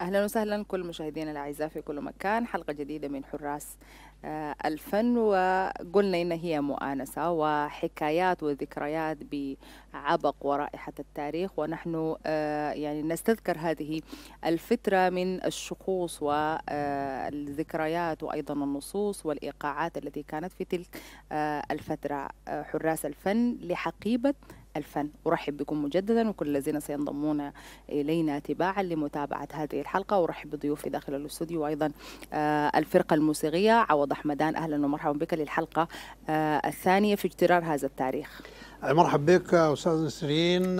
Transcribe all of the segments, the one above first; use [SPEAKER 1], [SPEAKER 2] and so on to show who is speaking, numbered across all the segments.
[SPEAKER 1] أهلا وسهلا كل مشاهدينا الأعزاء في كل مكان. حلقة جديدة من حراس آه، الفن وقلنا إن هي مؤانسة وحكايات وذكريات بعبق ورائحة التاريخ ونحن آه، يعني نستذكر هذه الفترة من الشخوص والذكريات وأيضا النصوص والإيقاعات التي كانت في تلك آه، الفترة. حراس الفن لحقيبة الفن أرحب بكم مجددا وكل الذين سينضمون إلينا تباعا لمتابعة هذه الحلقة. وأرحب بضيوفي داخل الاستوديو وأيضا آه، الفرقة الموسيقية. عوض أحمدان أهلا ومرحبا بك للحلقة آه، الثانية في اجترار هذا التاريخ.
[SPEAKER 2] مرحبا بك أستاذ نسرين.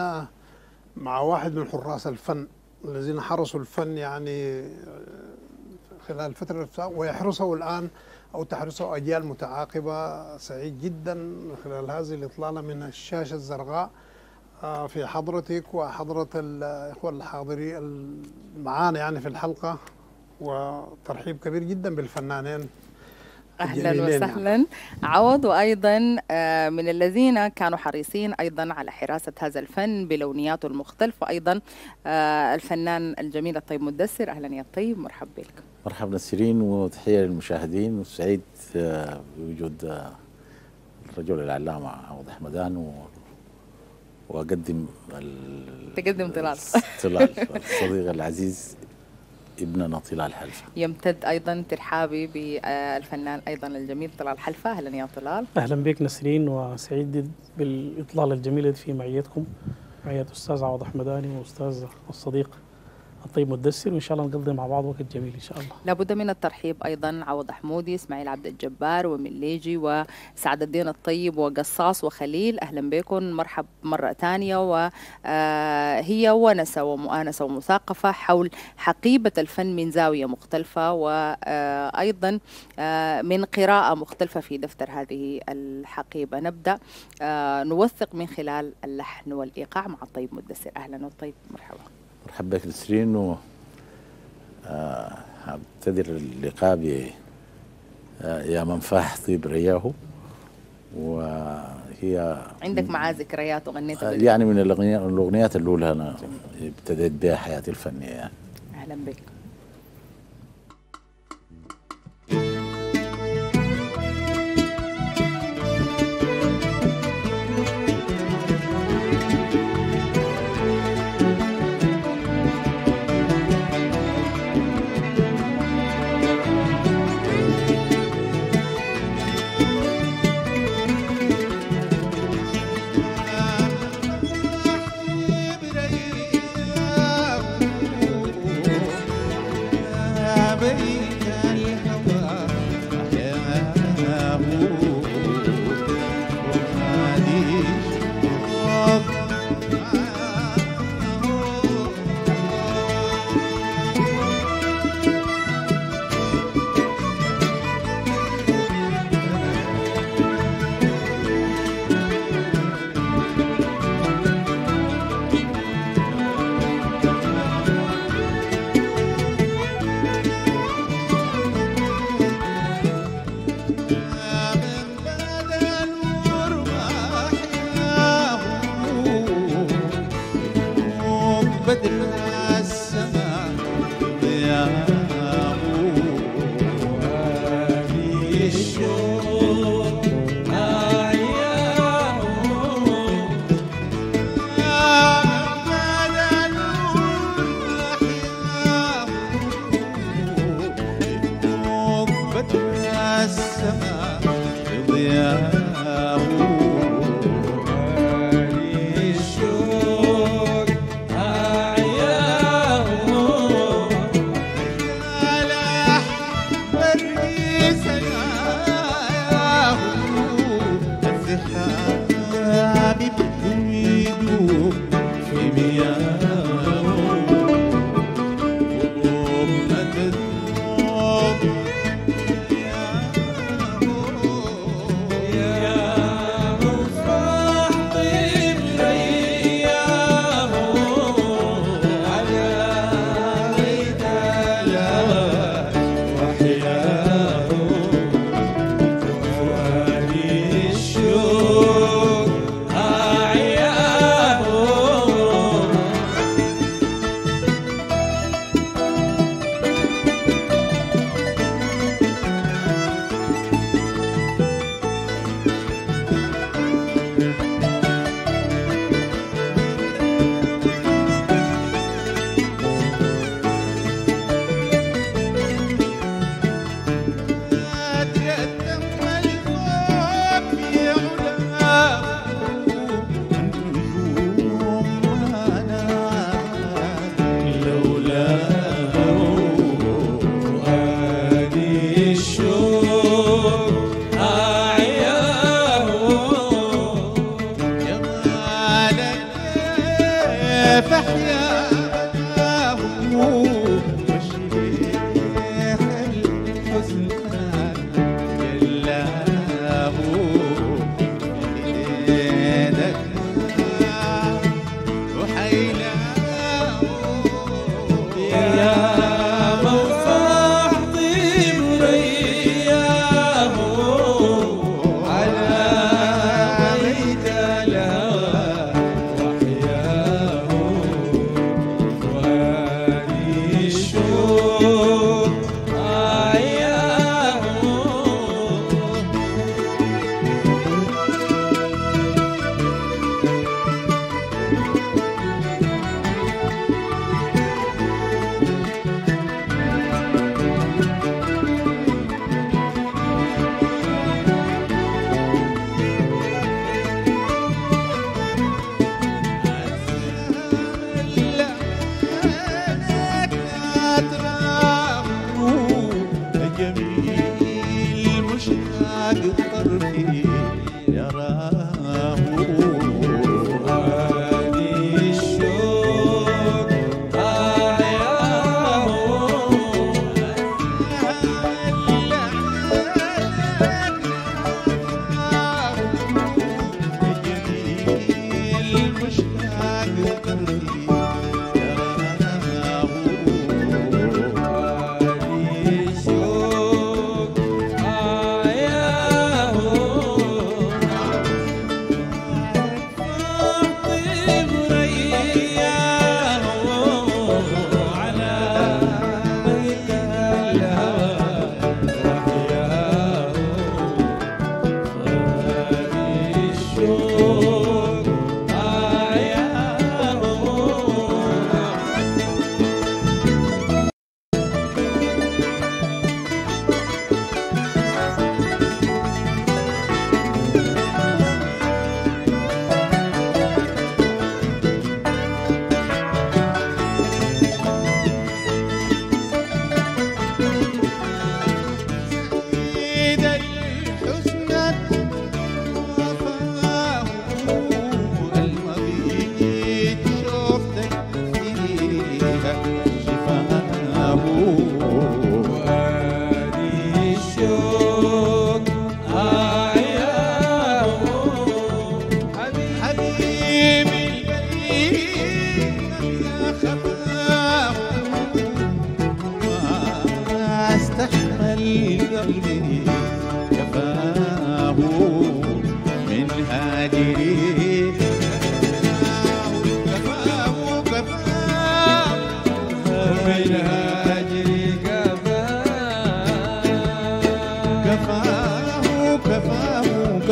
[SPEAKER 2] مع واحد من حراس الفن الذين حرسوا الفن يعني خلال فترة ويحرسه الآن أو تحرسه أجيال متعاقبة سعيد جدا خلال هذه الإطلالة من الشاشة الزرقاء آه، في حضرتك وحضرة الإخوة الحاضرين معانا يعني في الحلقة وترحيب كبير جدا بالفنانين
[SPEAKER 1] أهلا وسهلا يعني. عوض وأيضا آه، من الذين كانوا حريصين أيضا على حراسة هذا الفن بلونياته المختلفة. وأيضا آه، الفنان الجميل الطيب مدثر. أهلا يا طيب مرحبا بك.
[SPEAKER 3] مرحبا نسرين وتحية للمشاهدين. وسعيد آه، بوجود الرجل العلامة عوض أحمدان و وأقدم
[SPEAKER 1] تقدم طلال.
[SPEAKER 3] طلال الصديق العزيز ابننا طلال حلفة.
[SPEAKER 1] يمتد أيضا ترحابي بالفنان أيضا الجميل طلال حلفة. أهلا يا طلال.
[SPEAKER 4] أهلا بك نسرين وسعيد بالإطلالة الجميلة في معيتكم معية أستاذ عوض أحمداني وأستاذ الصديق الطيب مدسر وإن شاء الله نقضي مع بعض وقت جميل إن شاء الله.
[SPEAKER 1] لابد من الترحيب أيضا. عوض حمودي إسماعيل عبد الجبار ومليجي وسعد الدين الطيب وقصاص وخليل. أهلا بكم. مرحب مرة ثانية. وهي ونسة ومؤانسة ومثاقفة حول حقيبة الفن من زاوية مختلفة. وأيضا من قراءة مختلفة في دفتر هذه الحقيبة. نبدأ نوثق من خلال اللحن والإيقاع مع الطيب مدسر أهلا والطيب مرحبا.
[SPEAKER 3] مرحبا بك نسرين و أبتدر اللقاء ب يا من فاح طيب رياه وهي
[SPEAKER 1] عندك معاه ذكريات وغنيتها
[SPEAKER 3] يعني من الأغنيات الأولى أنا ابتديت بها حياتي الفنية يعني.
[SPEAKER 1] أهلا بك.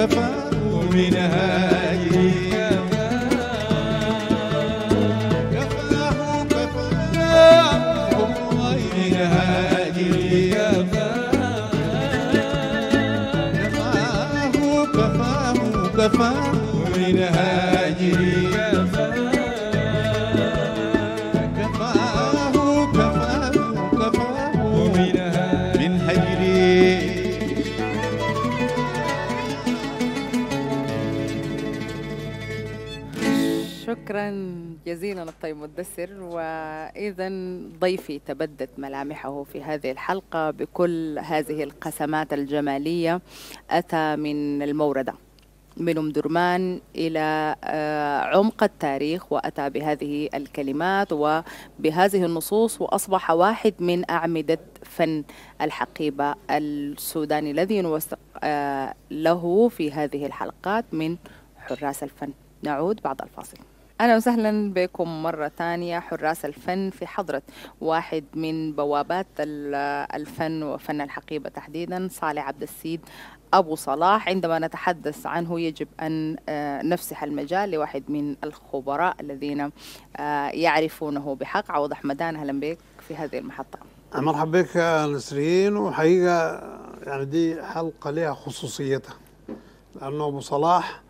[SPEAKER 5] كفاه كفاه
[SPEAKER 1] جزيلا الطيب مدثر واذا ضيفي تبدت ملامحه في هذه الحلقة بكل هذه القسمات الجمالية. أتى من الموردة من أم درمان إلى آه، عمق التاريخ وأتى بهذه الكلمات وبهذه النصوص وأصبح واحد من أعمدة فن الحقيبة السوداني الذي نوثق آه، له في هذه الحلقات من حراس الفن. نعود بعد الفاصل. أهلا وسهلا بكم مرة ثانية حراس الفن في حضرة واحد من بوابات ال- الفن وفن الحقيبة تحديدا صالح عبد السيد أبو صلاح. عندما نتحدث عنه يجب أن آه، نفسح المجال لواحد من الخبراء الذين آه، يعرفونه بحق. عوض أحمدان أهلا بك في هذه المحطة.
[SPEAKER 2] مرحبا بك نسرين. وحقيقة يعني دي حلقة لها خصوصيتها لأنه أبو صلاح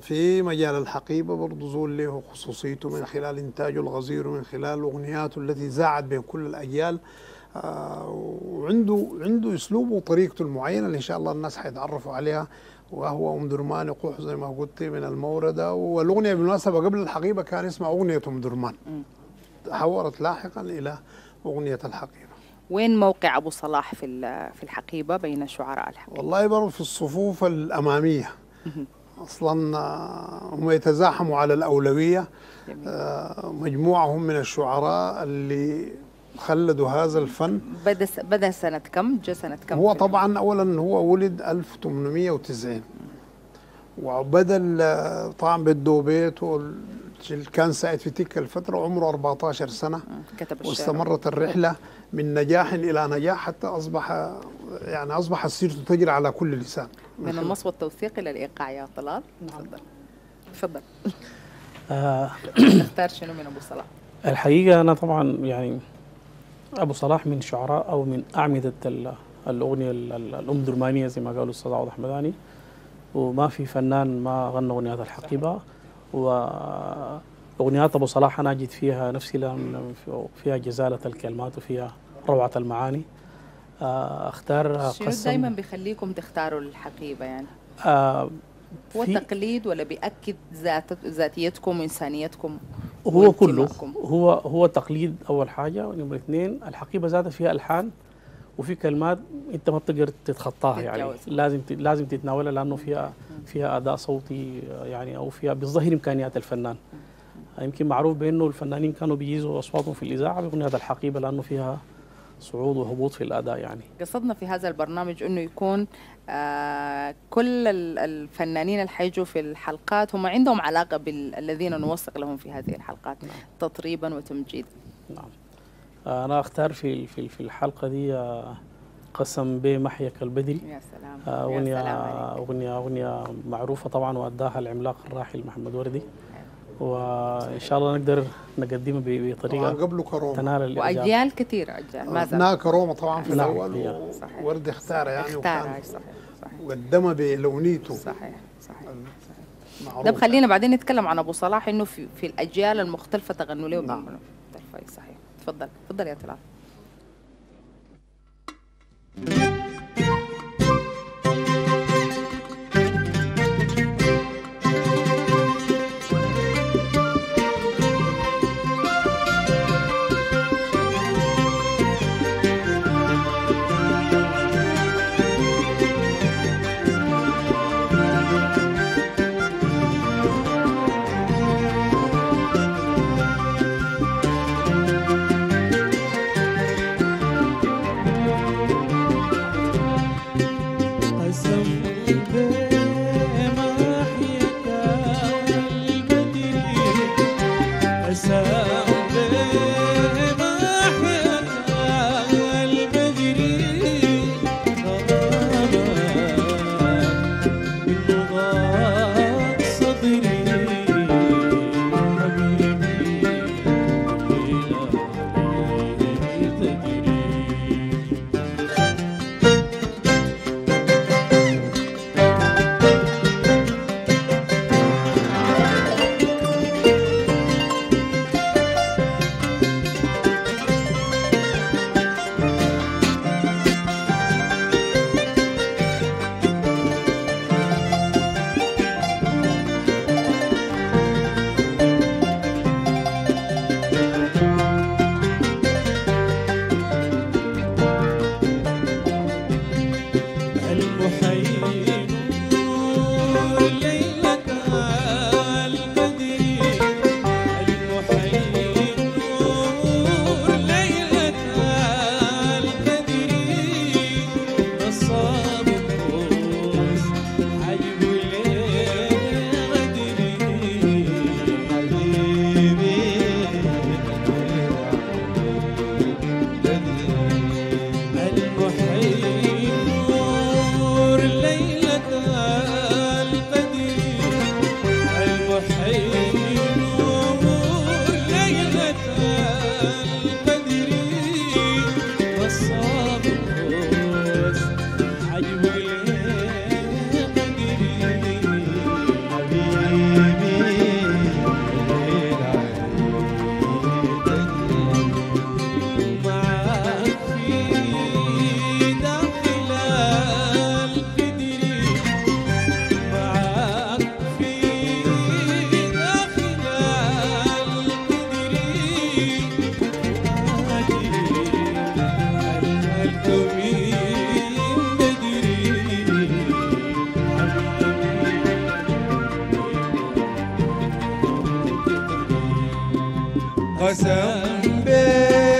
[SPEAKER 2] في مجال الحقيبة برضو زول له خصوصيته من خلال إنتاجه الغزير ومن خلال أغنياته التي زاعت بين كل الأجيال. آه، وعنده عنده أسلوبه وطريقته المعينة اللي إن شاء الله الناس حيتعرفوا عليها. وهو أم درمان يقوح زي ما قلت من الموردة. والأغنية بالمناسبة قبل الحقيبة كان اسمها أغنية أم درمان. تحولت لاحقا إلى أغنية الحقيبة.
[SPEAKER 1] وين موقع أبو صلاح في في الحقيبة بين شعراء الحقيبة؟
[SPEAKER 2] والله برضه في الصفوف الأمامية. أصلا آه، هم يتزاحموا على الأولوية.
[SPEAKER 1] جميل.
[SPEAKER 2] آه، مجموعة هم من الشعراء اللي خلدوا هذا الفن.
[SPEAKER 1] بدأ س- بدأ سنة كم؟ جاء سنة كم
[SPEAKER 2] هو طبعا أولا هو ولد 1890 وبدأ ال- طبعا بالدوبيت وال- كان ساعد في تلك الفترة عمره 14 سنة.
[SPEAKER 1] كتب الشعر.
[SPEAKER 2] واستمرت الرحلة من نجاح إلى نجاح حتى أصبح يعني أصبحت سيرته تجري على كل لسان.
[SPEAKER 1] من النص والتوثيق إلى الإيقاع. يا طلال تفضل. تفضل.
[SPEAKER 4] آه
[SPEAKER 1] تختار شنو من أبو صلاح؟
[SPEAKER 4] الحقيقة أنا طبعا يعني أبو صلاح من شعراء أو من أعمدة ال- الأغنية ال- ال- الأم درمانية زي ما قالوا الأستاذ عوض أحمداني وما في فنان ما غنى أغنيات الحقيبة. وأغنيات أبو صلاح أنا أجد فيها نفسي فيها جزالة الكلمات وفيها روعة المعاني.
[SPEAKER 1] شنو
[SPEAKER 4] قسم.
[SPEAKER 1] دائما بيخليكم تختاروا الحقيبة يعني.
[SPEAKER 4] آه،
[SPEAKER 1] هو تقليد ولا بيأكد ذات ذاتيتكم وإنسانيتكم
[SPEAKER 4] هو كله؟ هو هو تقليد أول حاجة ونمره اثنين الحقيبة ذاتها فيها ألحان وفي كلمات أنت ما بتقدر تتخطاها يعني. لازم لازم تتناولها لأنه فيها فيها أداء صوتي آه، يعني أو فيها بتظهر إمكانيات الفنان. يمكن معروف بأنه الفنانين كانوا بيجيزوا أصواتهم في الإذاعة باغنيات الحقيبة لأنه فيها صعود وهبوط في الأداء يعني.
[SPEAKER 1] قصدنا في هذا البرنامج إنه يكون آه كل ال- الفنانين اللي حيجوا في الحلقات هم عندهم علاقة بالذين نوثق لهم في هذه الحلقات تطريبا وتمجيدا.
[SPEAKER 4] نعم. آه، أنا أختار في في في الحلقة دي آه، قسم بمحيك البدري.
[SPEAKER 1] يا سلام.
[SPEAKER 4] آه،
[SPEAKER 1] يا
[SPEAKER 4] أغنية
[SPEAKER 1] سلام عليك.
[SPEAKER 4] أغنية أغنية معروفة طبعا وأداها العملاق الراحل محمد وردي. وإن شاء الله نقدر نقدمها ب-
[SPEAKER 2] طبعا
[SPEAKER 4] بطريقة
[SPEAKER 2] قبله كرومة
[SPEAKER 4] تنال الإعجاب
[SPEAKER 1] وأجيال كثيرة أجيال ما زال.
[SPEAKER 2] كرومة طبعا في
[SPEAKER 4] نعم،
[SPEAKER 2] الأول
[SPEAKER 4] هي.
[SPEAKER 1] صحيح.
[SPEAKER 2] وورد اختار يعني
[SPEAKER 1] اختار صحيح صحيح.
[SPEAKER 2] وقدمها بلونيته
[SPEAKER 1] صحيح صحيح.
[SPEAKER 2] معروف.
[SPEAKER 1] ده بخلينا بعدين نتكلم عن أبو صلاح إنه في, في الأجيال المختلفة تغنوا له.
[SPEAKER 2] نعم.
[SPEAKER 1] صحيح. تفضل تفضل يا طلال
[SPEAKER 6] Ressemble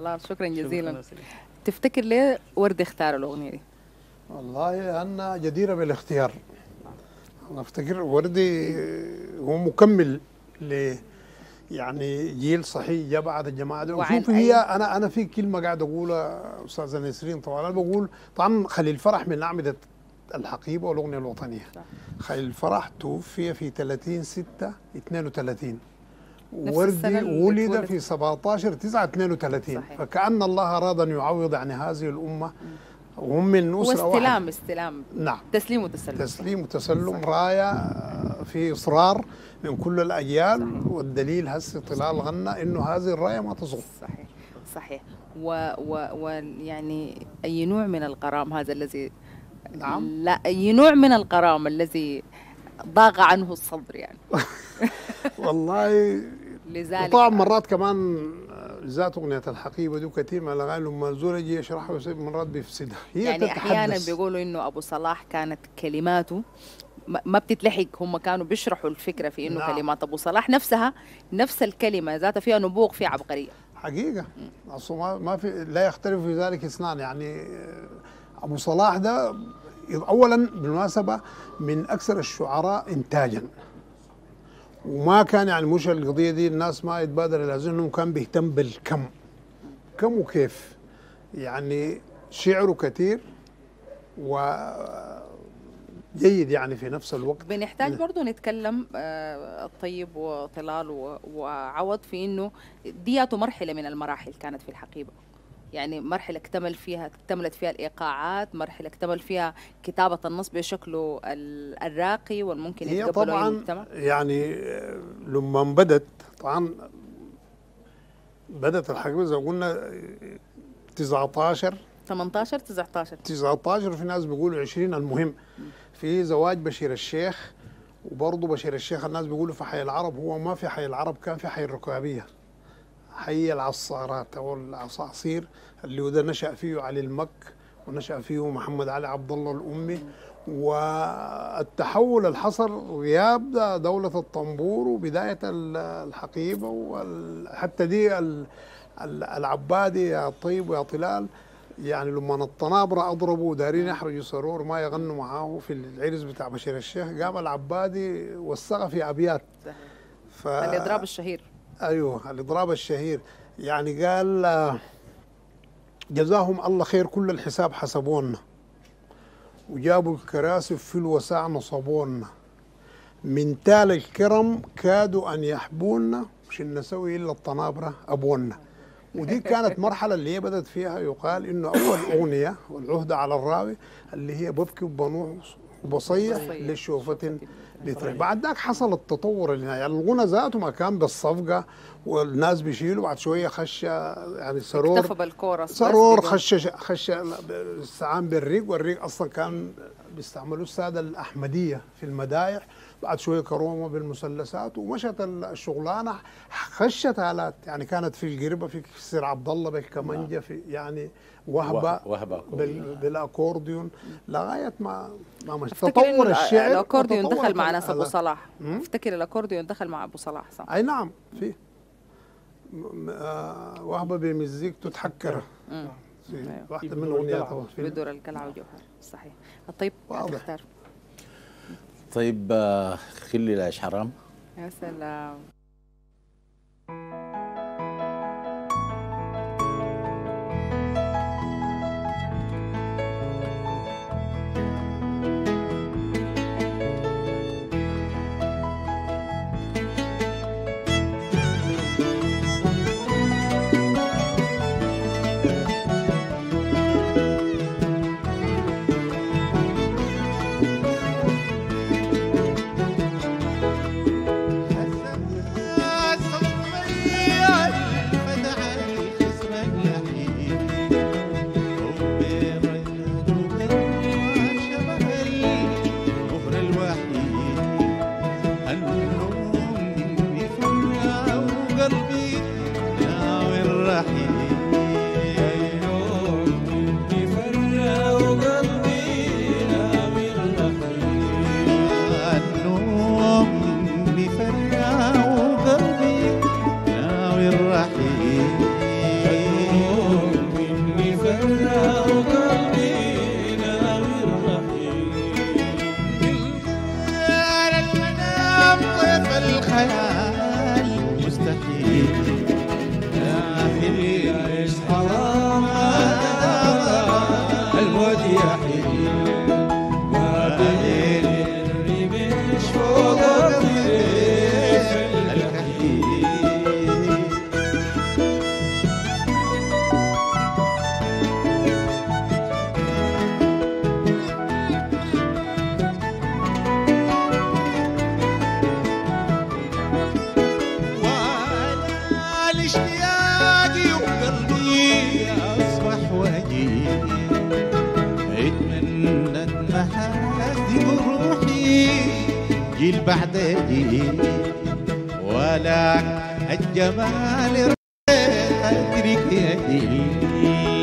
[SPEAKER 6] طلال شكرا جزيلا. تفتكر ليه ورد اختار الأغنية دي؟
[SPEAKER 2] والله أنها جديرة بالاختيار. أنا أفتكر وردي هو مكمل ل يعني جيل صحيح جاء بعد الجماعة دي وشوف هي
[SPEAKER 6] أي-
[SPEAKER 2] أنا أنا في كلمة قاعد أقولها أستاذة نسرين طبعا أنا بقول طبعا خليل الفرح من أعمدة الحقيبة والأغنية الوطنية.
[SPEAKER 6] صح.
[SPEAKER 2] خليل الفرح توفي في 30 6 32
[SPEAKER 6] نفس
[SPEAKER 2] وردي ولد. في 17 9 32
[SPEAKER 6] صحيح.
[SPEAKER 2] فكأن الله أراد أن يعوض عن هذه الأمة. وهم من أسرة واحدة.
[SPEAKER 6] استلام استلام.
[SPEAKER 2] نعم.
[SPEAKER 6] تسليم وتسلم.
[SPEAKER 2] تسليم وتسلم.
[SPEAKER 6] صحيح.
[SPEAKER 2] راية آه، في إصرار من كل الأجيال.
[SPEAKER 6] صحيح.
[SPEAKER 2] والدليل هسه طلال غنى إنه هذه الراية ما تزول.
[SPEAKER 6] صحيح. صحيح. و, و, و يعني أي نوع من الغرام هذا الذي
[SPEAKER 2] نعم.
[SPEAKER 6] لا أي نوع من الغرام الذي ضاق عنه الصدر يعني؟
[SPEAKER 2] والله
[SPEAKER 6] لذلك.
[SPEAKER 2] وطبعا مرات كمان آه، ذات أغنية الحقيبة دي كثير من الأغاني لما الزول يجي يشرحها ويسيب مرات بيفسدها. هي
[SPEAKER 6] يعني أحيانا
[SPEAKER 2] تتحدث.
[SPEAKER 6] بيقولوا إنه أبو صلاح كانت كلماته ما ما بتتلحق. هم كانوا بيشرحوا الفكرة في إنه
[SPEAKER 2] نعم.
[SPEAKER 6] كلمات أبو صلاح نفسها نفس الكلمة ذاتها فيها نبوغ فيها عبقرية.
[SPEAKER 2] حقيقة. أصلا ما- ما في لا يختلف في ذلك اثنان. يعني آه، أبو صلاح ده أولا بالمناسبة من أكثر الشعراء إنتاجا. وما كان يعني مش القضية دي الناس ما يتبادر إلى ذهنهم كان بيهتم بالكم. كم وكيف؟ يعني شعره كثير و جيد يعني في نفس الوقت.
[SPEAKER 1] بنحتاج برضو نتكلم آه، الطيب وطلال وعوض في إنه دياتو مرحلة من المراحل كانت في الحقيبة. يعني مرحلة اكتمل فيها اكتملت فيها الإيقاعات مرحلة اكتمل فيها كتابة النص بشكله ال- الراقي والممكن
[SPEAKER 2] هي طبعا يعني آه، لما بدت طبعا بدت الحقيبه زي ما قلنا آه، 19
[SPEAKER 1] 18 19
[SPEAKER 2] 19 في ناس بيقولوا 20 المهم. في زواج بشير الشيخ وبرضه بشير الشيخ الناس بيقولوا في حي العرب هو ما في حي العرب كان في حي الركابيه حي العصارات أو العصاصير اللي هو ده نشأ فيه علي المك ونشأ فيه محمد علي عبد الله الأمي. والتحول اللي حصل غياب دولة الطنبور وبداية ال- الحقيبة وحتى دي ال- ال- العبادي يا طيب ويا طلال يعني لما الطنابرة أضربوا دارين يحرجوا سرور ما يغنوا معاه في العرس بتاع بشير الشيخ قام العبادي وسغ في أبيات.
[SPEAKER 1] صحيح.
[SPEAKER 2] ف...
[SPEAKER 1] الإضراب الشهير.
[SPEAKER 2] أيوه الإضراب الشهير. يعني قال آه، جزاهم الله خير كل الحساب حسبونا. وجابوا الكراسي في الوساع نصبونا. من تال الكرم كادوا أن يحبونا مش نسوي إلا الطنابرة أبونا. ودي كانت مرحلة اللي هي بدأت فيها يقال إنه أول أغنية والعهدة على الراوي اللي هي ببكي وبنوح وبصيح
[SPEAKER 1] بصيح.
[SPEAKER 2] لشوفة بيطرح بعد ذاك حصل التطور اللي يعني الغنى ذاته ما كان بالصفقة والناس بيشيلوا بعد شوية خش يعني سرور.
[SPEAKER 1] اكتفى بالكورس بس
[SPEAKER 2] سرور خش خش استعان بالريق والريق أصلا كان بيستعملوه السادة الأحمدية في المدايح. بعد شوية كرومه بالمثلثات ومشت الشغلانة خشت آلات. يعني كانت في القربه في سير عبد الله بالكمنجه في يعني وهبه
[SPEAKER 3] وهبة
[SPEAKER 2] بال بالأكورديون. لغاية ما ما مش تطور
[SPEAKER 1] ال-
[SPEAKER 2] الشعر الأكورديون
[SPEAKER 1] دخل مع ناس
[SPEAKER 2] أبو.
[SPEAKER 1] صلاح؟ أفتكر الأكورديون دخل مع أبو صلاح صح؟
[SPEAKER 2] أي نعم في. م- آه، وهبه بمزيك تتحكر.
[SPEAKER 1] أيوة.
[SPEAKER 2] واحدة
[SPEAKER 4] في
[SPEAKER 2] من
[SPEAKER 4] بدور
[SPEAKER 2] اغنياتها
[SPEAKER 4] القلعة.
[SPEAKER 2] في
[SPEAKER 1] بدور القلعه وجوهر. صحيح. طيب
[SPEAKER 2] واضح.
[SPEAKER 3] طيب آه، خلي العيش حرام؟
[SPEAKER 1] يا سلام.
[SPEAKER 5] جيل بعد جيل ولا الجمال قدرك يا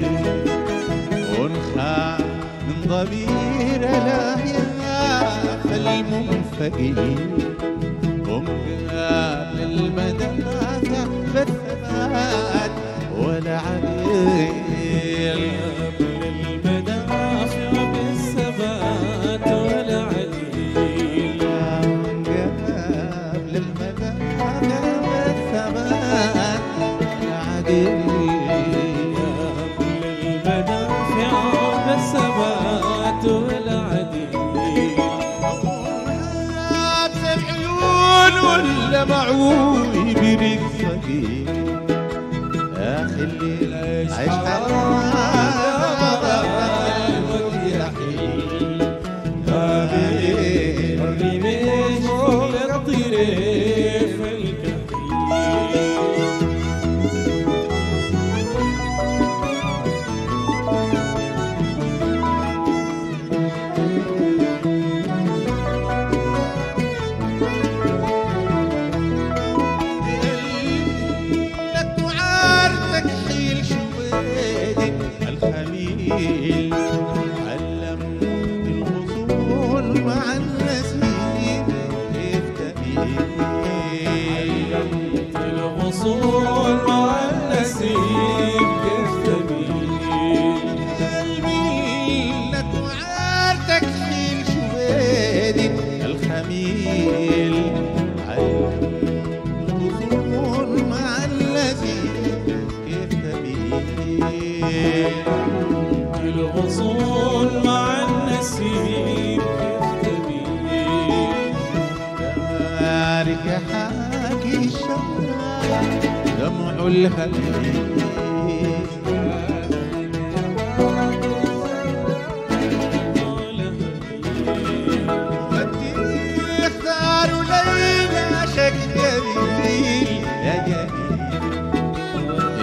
[SPEAKER 5] تقل ونخاف من ضمير الأحياء المنفقل قم قبل المدافع بالثبات ولا عديل معوي برفقي أخي الليل عيش
[SPEAKER 6] الرميش
[SPEAKER 5] جميل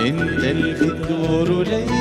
[SPEAKER 5] انت اللي في الدور ليلى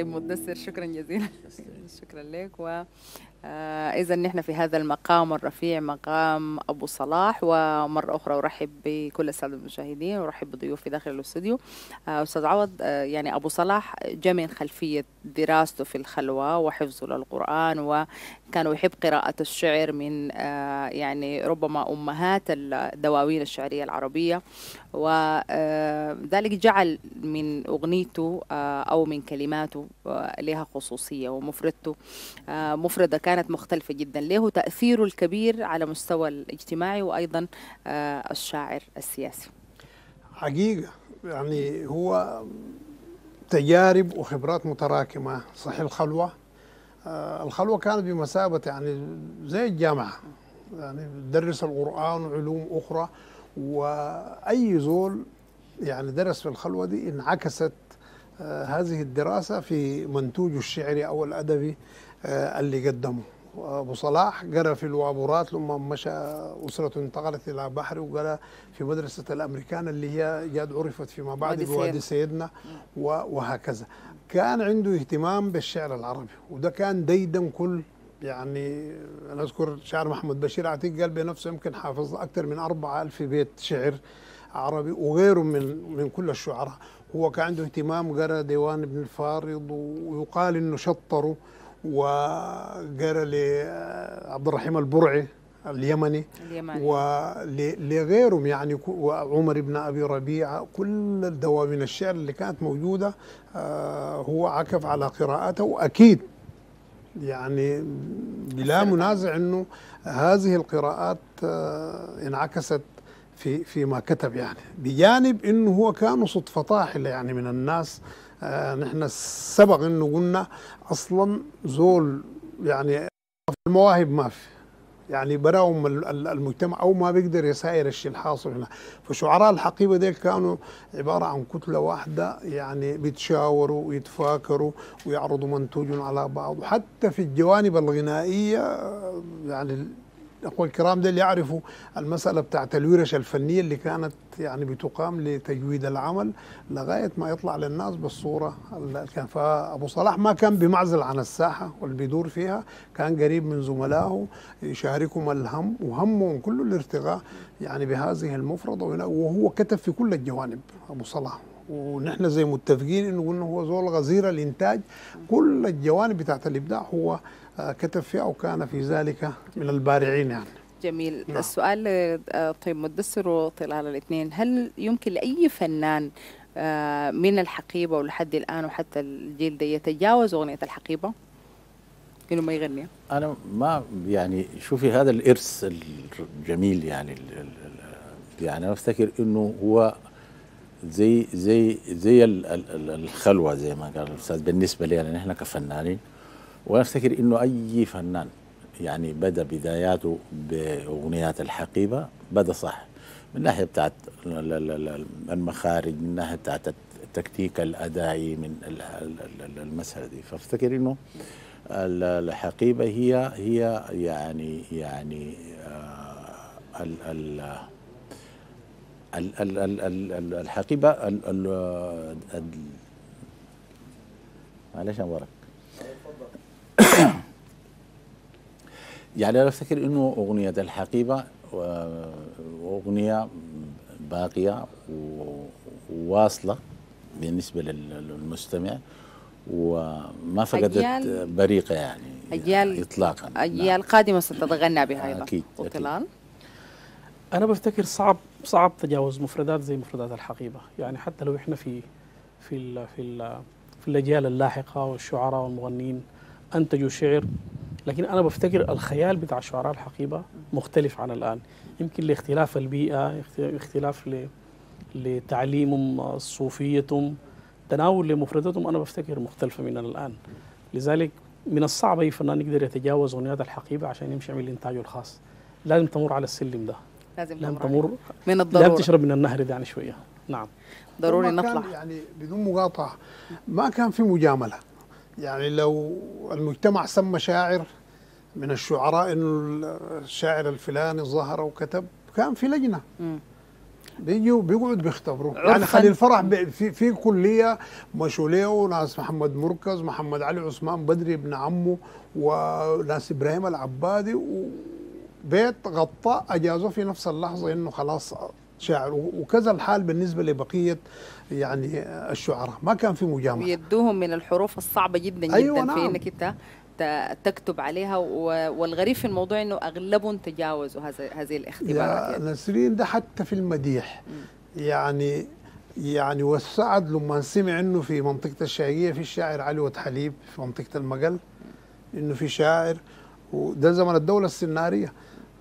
[SPEAKER 1] طيب مدثر شكرا جزيلا. شكرا لك. و آه اذا نحن في هذا المقام الرفيع مقام أبو صلاح. ومرة أخرى أرحب بكل السادة المشاهدين وأرحب بضيوفي داخل الاستوديو. آه أستاذ عوض آه يعني أبو صلاح جاء من خلفية دراسته في الخلوة وحفظه للقرآن وكان يحب قراءة الشعر من آه يعني ربما أمهات الدواوين الشعرية العربية. وذلك جعل من أغنيته آه، أو من كلماته آه، لها خصوصية ومفردته. آه، مفردة كانت مختلفة جدا. له تأثيره الكبير على مستوى الاجتماعي وأيضا آه، الشاعر السياسي.
[SPEAKER 2] حقيقة يعني هو تجارب وخبرات متراكمة صحيح الخلوة آه، الخلوة كانت بمثابة يعني زي الجامعة. يعني بتدرس القرآن وعلوم أخرى وأي زول يعني درس في الخلوة دي انعكست آه، هذه الدراسة في منتوجه الشعري أو الأدبي آه، اللي قدمه. أبو صلاح قرأ في الوابورات لما مشى أسرته انتقلت إلى بحري وقرأ في مدرسة الأمريكان اللي هي جاد عرفت فيما بعد
[SPEAKER 1] وادي
[SPEAKER 2] بوادي
[SPEAKER 1] سيدنا.
[SPEAKER 2] وهكذا. كان عنده اهتمام بالشعر العربي وده كان ديدن كل يعني أنا أذكر شاعر محمد بشير عتيق قال بنفسه يمكن حافظ أكثر من أربعة ألف بيت شعر عربي وغيره من من كل الشعراء. هو كان عنده اهتمام قرأ ديوان ابن الفارض ويقال إنه شطره وقرأ لعبد الرحيم البرعي اليمني.
[SPEAKER 1] اليماني
[SPEAKER 2] ولغيرهم يعني وعمر بن أبي ربيعة كل الدواوين الشعر اللي كانت موجودة آه، هو عكف على قراءته. وأكيد يعني بلا منازع إنه هذه القراءات آه، انعكست في فيما كتب يعني. بجانب إنه هو كانوا صدفه طاحلة يعني من الناس نحن سبق إنه قلنا أصلا زول يعني المواهب ما في. يعني براهم ال- ال- المجتمع أو ما بيقدر يساير الشيء الحاصل هنا. فشعراء الحقيبة ديل كانوا عبارة عن كتلة واحدة يعني بيتشاوروا ويتفاكروا ويعرضوا منتوجهم على بعض. وحتى في الجوانب الغنائية آه، يعني الاخوه الكرام ديل يعرفوا المسألة بتاعت الورش الفنية اللي كانت يعني بتقام لتجويد العمل لغاية ما يطلع للناس بالصورة اللي كان فأبو صلاح ما كان بمعزل عن الساحة واللي بيدور فيها كان قريب من زملائه يشاركهم الهم وهمهم كله الارتقاء يعني بهذه المفرده وهو كتب في كل الجوانب أبو صلاح. ونحن زي متفقين انه قلنا هو زول غزير الإنتاج. كل الجوانب بتاعت الإبداع هو كتب فيها وكان في ذلك من البارعين يعني.
[SPEAKER 1] جميل.
[SPEAKER 2] نعم.
[SPEAKER 1] السؤال آه، طيب مدثر وطلال الاثنين. هل يمكن لأي فنان آه، من الحقيبة ولحد الآن وحتى الجيل ده يتجاوز أغنية الحقيبة؟ إنه ما يغني
[SPEAKER 3] أنا ما يعني شوفي هذا الإرث الجميل يعني ال- ال- ال- يعني أنا أفتكر إنه هو زي زي زي ال- ال- ال- الخلوة زي ما قال الأستاذ. بالنسبة لي يعني نحن كفنانين وافتكر انه اي فنان يعني بدا بداياته باغنيات الحقيبه بدا صح من ناحيه بتاعت المخارج من ناحيه بتاعت التكتيك الادائي من المساله دي فافتكر انه الحقيبه هي هي يعني يعني ال ال الحقيبه معلش يا مبارك يعني أنا أفتكر إنه أغنية الحقيبة أغنية باقية وواصلة بالنسبة لل- للمستمع وما فقدت
[SPEAKER 1] أجيال-
[SPEAKER 3] بريقة يعني
[SPEAKER 1] أجيال؟
[SPEAKER 3] اطلاقا.
[SPEAKER 1] أجيال قادمة ستتغنى بها
[SPEAKER 3] أكيد،
[SPEAKER 1] وطلال
[SPEAKER 4] أنا بفتكر صعب صعب تجاوز مفردات زي مفردات الحقيبة. يعني حتى لو إحنا في في ال في ال في الأجيال اللاحقة والشعراء والمغنيين أنتجوا شعر لكن أنا بفتكر الخيال بتاع شعراء الحقيبة مختلف عن الآن. يمكن لاختلاف البيئة اخت- اختلاف ل لتعليمهم صوفيتهم تناول لمفرداتهم أنا بفتكر مختلفه من الآن. لذلك من الصعب أي فنان يقدر يتجاوز اغنيات الحقيبة عشان يمشي يعمل إنتاجه الخاص. لازم تمر على السلم ده.
[SPEAKER 1] لازم
[SPEAKER 4] لازم
[SPEAKER 1] تمر عليه. من
[SPEAKER 4] لازم
[SPEAKER 1] الضرورة.
[SPEAKER 4] تشرب من النهر ده يعني شوية. نعم.
[SPEAKER 1] ضروري نطلع.
[SPEAKER 2] يعني بدون مقاطعة ما كان في مجاملة. يعني لو المجتمع سمى شاعر من الشعراء إنه الشاعر الفلاني ظهر وكتب كان في
[SPEAKER 1] لجنة.
[SPEAKER 2] بيجوا بيقعد بيختبروا. يعني خليل الفرح ب- في في كلية مشوا له ناس محمد مركز محمد علي عثمان بدري ابن عمه وناس إبراهيم العبادي وبيت غطاء اجازوه في نفس اللحظة إنه خلاص شاعر وكذا الحال بالنسبة لبقية يعني الشعراء. ما كان في مجاملة.
[SPEAKER 1] ويدوهم من الحروف الصعبة جدا جدا
[SPEAKER 2] أيوة
[SPEAKER 1] في
[SPEAKER 2] نعم.
[SPEAKER 1] إنك أنت تكتب عليها والغريب في الموضوع إنه أغلبهم تجاوزوا هذه الاختبارات
[SPEAKER 2] يا
[SPEAKER 1] يعني.
[SPEAKER 2] نسرين ده حتى في المديح. يعني يعني وسعد لما سمع إنه في منطقة الشاقيه في الشاعر علي ود حليب في منطقة المقل إنه في شاعر وده زمن الدولة السنارية.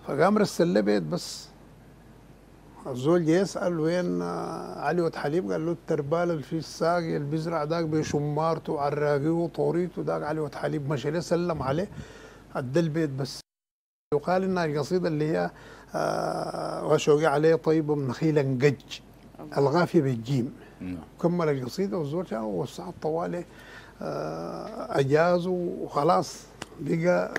[SPEAKER 2] فقام رسل له بيت بس. الزول يسأل وين آه، علي ود حليب قال له التربال اللي في الساقي اللي بيزرع داك بشمارته وعراقيه وطوريته داك علي ود حليب مشى له سلم عليه ادى البيت بس. يقال انها القصيدة اللي هي آه وشوقي عليه طيبه من نخيل انقج. الغافيه بالجيم
[SPEAKER 3] نعم.
[SPEAKER 2] كمل القصيدة والزول كان وسعت طوالي آه اجاز وخلاص. بقى.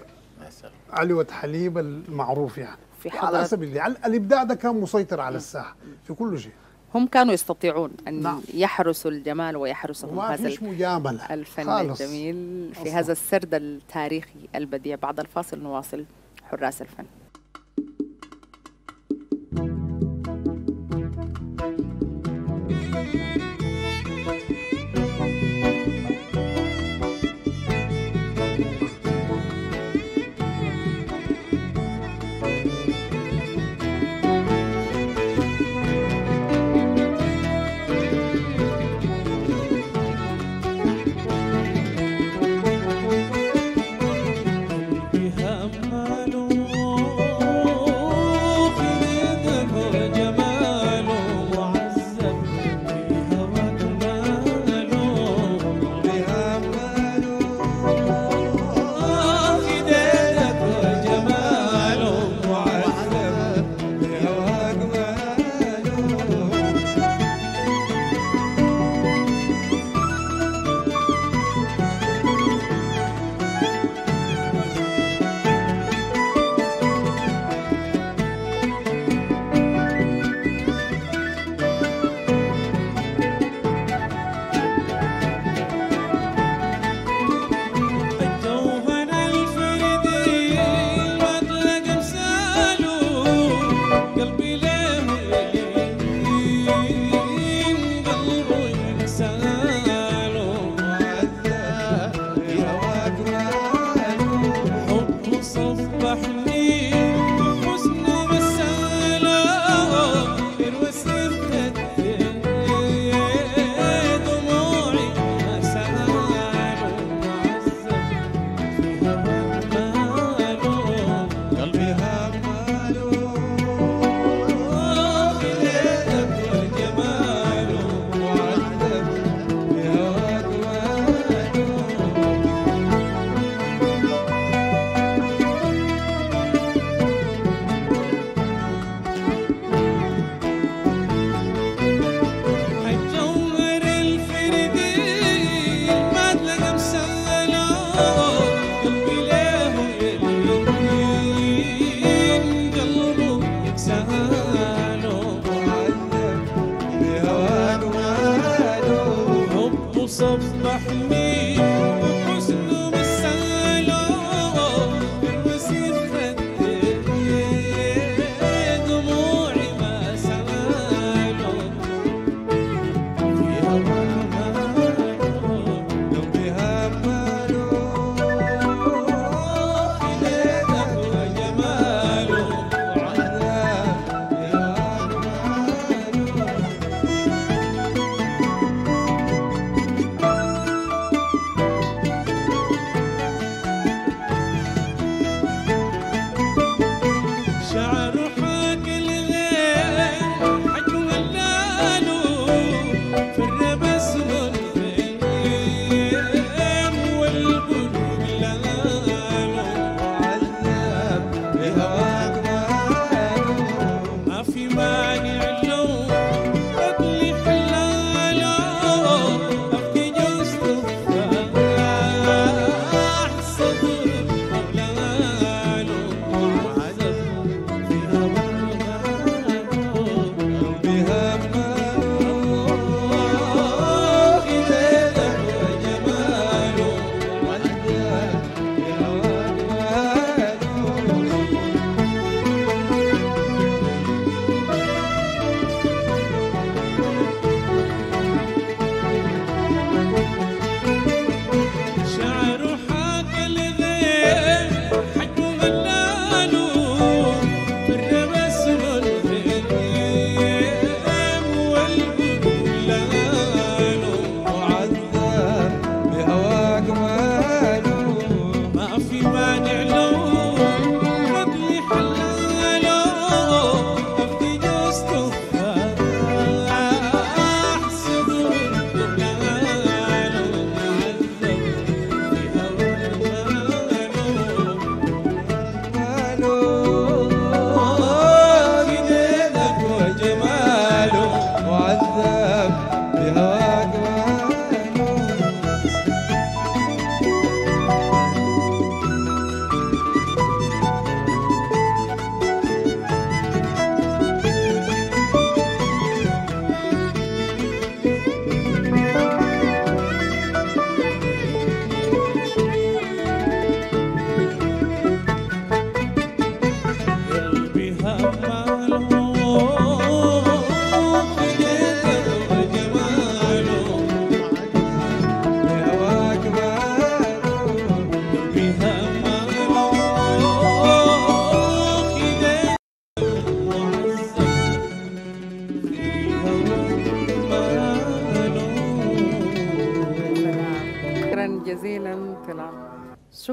[SPEAKER 2] علي ود حليب المعروف يعني.
[SPEAKER 1] في
[SPEAKER 2] على
[SPEAKER 1] حضرة
[SPEAKER 2] سبيل يعني الإبداع ده كان مسيطر على الساحة في كل شيء
[SPEAKER 1] هم كانوا يستطيعون أن
[SPEAKER 2] نعم.
[SPEAKER 1] يحرسوا الجمال ويحرسهم
[SPEAKER 2] وما
[SPEAKER 1] هذا
[SPEAKER 2] فيش مجاملة
[SPEAKER 1] الفن
[SPEAKER 2] خالص.
[SPEAKER 1] الجميل في
[SPEAKER 2] أصلاً.
[SPEAKER 1] هذا السرد التاريخي البديع بعد الفاصل نواصل حراس الفن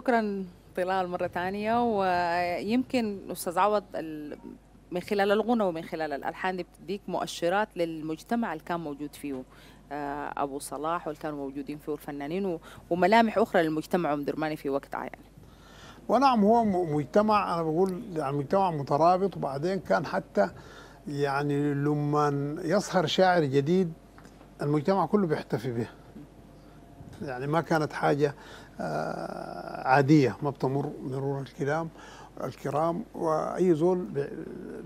[SPEAKER 1] شكرا طلال مرة ثانية ويمكن أستاذ عوض من خلال الغنى ومن خلال الألحان دي بتديك مؤشرات للمجتمع اللي كان موجود فيه آه، أبو صلاح واللي كانوا موجودين فيه الفنانين وملامح أخرى للمجتمع أم درماني في وقتها يعني
[SPEAKER 2] ونعم هو م- مجتمع أنا بقول يعني مجتمع مترابط وبعدين كان حتى يعني لما يظهر شاعر جديد المجتمع كله بيحتفي به. يعني ما كانت حاجة عادية ما بتمر مرور الكلام الكرام وأي زول بي-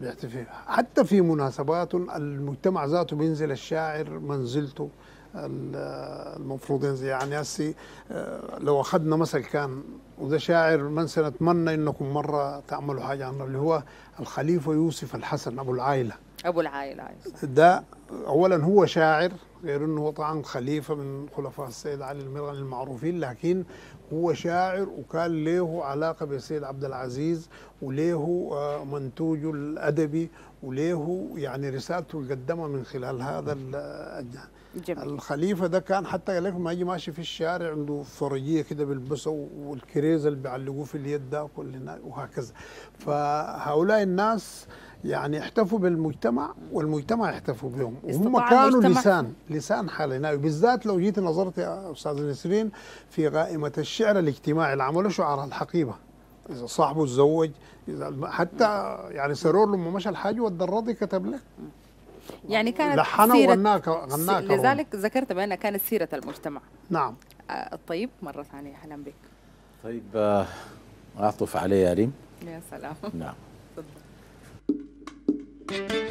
[SPEAKER 2] بيحتفي حتى في مناسبات المجتمع ذاته بينزل الشاعر منزلته ال- المفروض ينزل. يعني هسي آه، لو أخذنا مثل كان وده شاعر من سنتمنى إنكم مرة تعملوا حاجة عنه اللي هو الخليفة يوسف الحسن أبو العائله
[SPEAKER 1] أبو العائلة أيضا.
[SPEAKER 2] ده اولا هو شاعر غير إنه هو طبعا خليفة من خلفاء السيد علي المرغني المعروفين لكن هو شاعر وكان له علاقة بالسيد عبد العزيز وله آه، منتوجه الأدبي وله يعني رسالته اللي قدمها من خلال هذا الجانب
[SPEAKER 1] جميل.
[SPEAKER 2] الخليفة ده كان حتى قال لك ما يجي ماشي في الشارع عنده فرجية كده بيلبسها والكريزة اللي بيعلقوه في اليد ده وهكذا. فهؤلاء الناس يعني احتفوا بالمجتمع والمجتمع احتفوا بهم. وهم كانوا
[SPEAKER 1] المجتمع-
[SPEAKER 2] لسان لسان حالنا. بالذات لو جيت نظرت يا أستاذ نسرين في قائمه الشعر الاجتماعي اللي عملوا شعراء الحقيبة. إذا صاحبه تزوج إذا حتى يعني سرور لما مشى الحاج ودى الرضي كتب له.
[SPEAKER 1] يعني كانت
[SPEAKER 2] لحنه
[SPEAKER 1] سيرة
[SPEAKER 2] وغناك غناك
[SPEAKER 1] لذلك ذكرت بأنها كانت سيرة المجتمع.
[SPEAKER 2] نعم.
[SPEAKER 1] آه، الطيب مرة ثانية أهلا بك.
[SPEAKER 3] طيب آه، اعطف عليه يا ريم.
[SPEAKER 1] يا سلام.
[SPEAKER 3] نعم.
[SPEAKER 5] Thank you.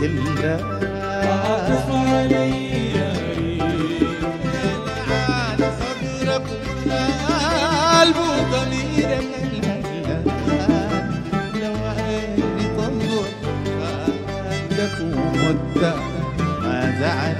[SPEAKER 5] تابع هواكم جمال الاهل والخلان البلدان
[SPEAKER 6] عطف علي.
[SPEAKER 5] على صدرك قلبه ضمير الهلال لو عيني تنظر عندك ومدة ما زعل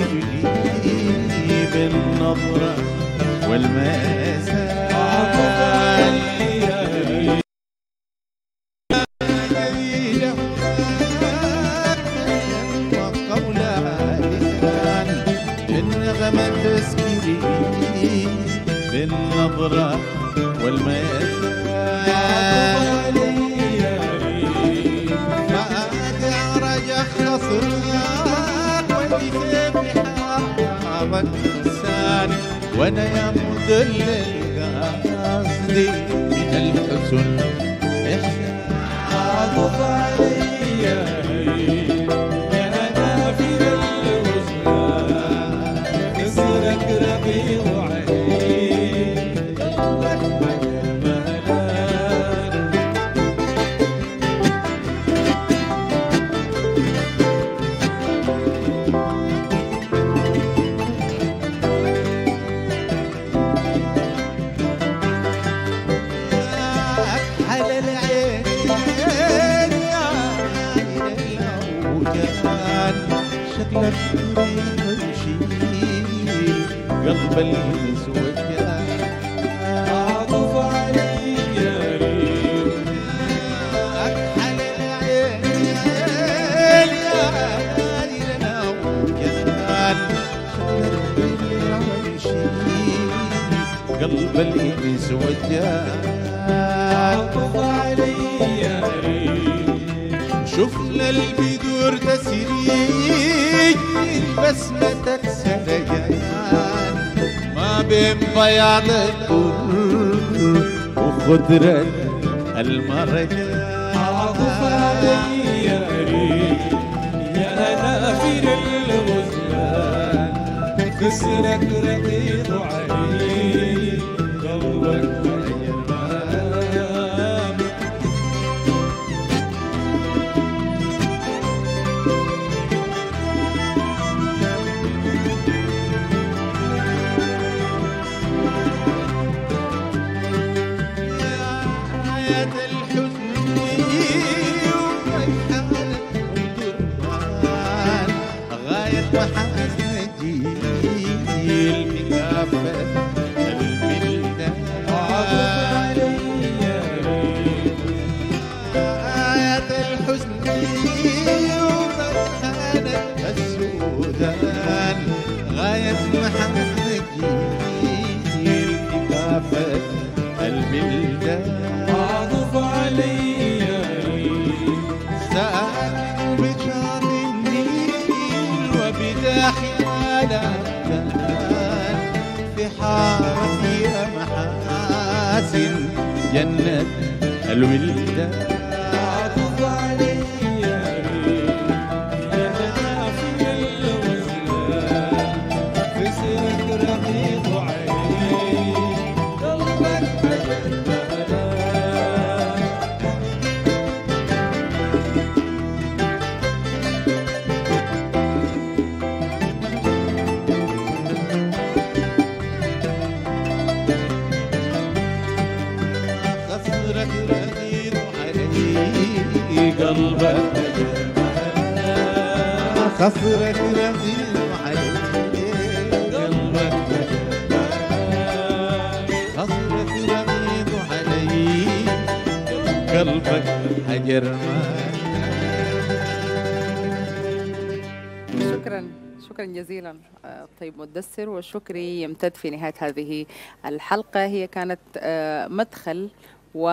[SPEAKER 5] تسكرني بالنظرة والمسان يشيل قلب الزوجان
[SPEAKER 6] عطف علي يا ريت
[SPEAKER 5] أكحل العين يا الأوجان شكلك يشيل قلب والجان.
[SPEAKER 6] عطف علي يا ريت.
[SPEAKER 5] شفنا البدور تسريج بسمتك سليان ما بين بياض الدر وخضرة المرجان
[SPEAKER 6] عطف علي يا ريت يا هنافر الغزلان كسرك رقيق علي.
[SPEAKER 5] البلدان
[SPEAKER 6] عطف علي
[SPEAKER 5] سأل بشاط النيل وبداخل الأبدان في حارتي محاسن. جنة الولدان خصرك رقيق علي
[SPEAKER 6] قلبك
[SPEAKER 5] خصرك رقيق علي قلبك حجر ما
[SPEAKER 1] شكرا شكرا جزيلا آه، طيب مدثر وشكري يمتد في نهاية هذه الحلقة. هي كانت آه، مدخل و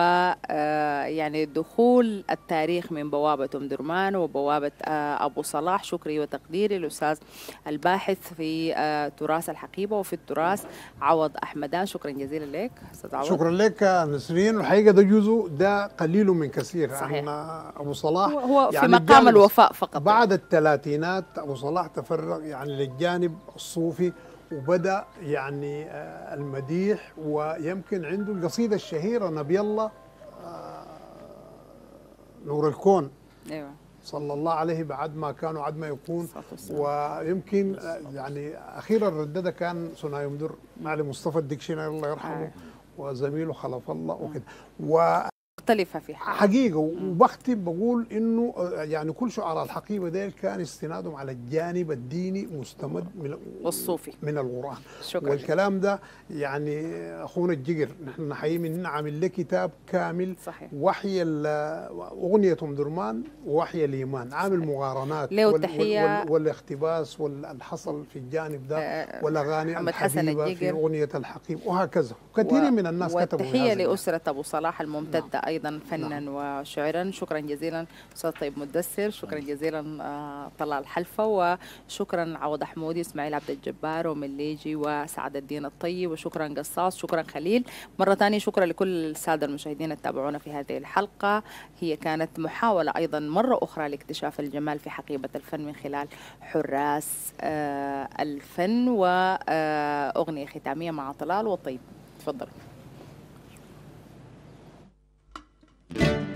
[SPEAKER 1] آه، يعني دخول التاريخ من بوابة أم درمان وبوابة آه، أبو صلاح. شكري وتقديري الأستاذ الباحث في آه، تراث الحقيبة وفي التراث عوض أحمدان. شكرا جزيلا لك أستاذ عوض.
[SPEAKER 2] شكرا لك نسرين. والحقيقة ده جزء ده قليل من كثير.
[SPEAKER 1] صحيح.
[SPEAKER 2] يعني أبو صلاح.
[SPEAKER 1] هو هو في
[SPEAKER 2] يعني
[SPEAKER 1] مقام الوفاء فقط.
[SPEAKER 2] بعد الثلاثينات أبو صلاح تفرغ يعني للجانب الصوفي وبدأ يعني آه، المديح ويمكن عنده القصيدة الشهيرة نبي الله آه، نور الكون.
[SPEAKER 1] أيوة.
[SPEAKER 2] صلى الله عليه بعد ما كان وعد ما يكون. ويمكن آه، يعني أخيرا رددها كان ثنائي مدر معلم مصطفى الدكشيني الله يرحمه. وزميله خلف الله وكده. و
[SPEAKER 1] مختلفة في حاجة
[SPEAKER 2] حقيقة وبختم بقول إنه آه، يعني كل شعراء الحقيبة ديل كان استنادهم على الجانب الديني مستمد من
[SPEAKER 1] والصوفي.
[SPEAKER 2] من القرآن.
[SPEAKER 1] شكرا.
[SPEAKER 2] والكلام ده يعني أخونا الجقر نحن نحيي مننا عامل له كتاب كامل
[SPEAKER 1] صحيح.
[SPEAKER 2] وحي أغنية أم درمان ووحي الإيمان. عامل مقارنات
[SPEAKER 1] له
[SPEAKER 2] وال-
[SPEAKER 1] تحية.
[SPEAKER 2] وال- والاقتباس واللي حصل في الجانب ده
[SPEAKER 1] آه، حسن
[SPEAKER 2] الحبيبة في
[SPEAKER 1] الجقر.
[SPEAKER 2] أغنية الحقيب وهكذا. كثير من الناس كتبوا
[SPEAKER 1] والتحية. لأسرة أبو صلاح الممتدة أيضا فنا
[SPEAKER 2] نعم.
[SPEAKER 1] وشعرا شكرا جزيلا أستاذ طيب مدثر. شكرا جزيلا آه، طلال الحلفة وشكرا عوض حمودي إسماعيل عبد الجبار ومليجي وسعد الدين الطيب. وشكرا قصاص. شكرا خليل. مرة ثانية شكرا لكل السادة المشاهدين اللي تابعونا في هذه الحلقة. هي كانت محاولة أيضا مرة أخرى لاكتشاف الجمال في حقيبة الفن من خلال حراس آه، الفن. وأغنية ختامية مع طلال والطيب.
[SPEAKER 6] Thank you.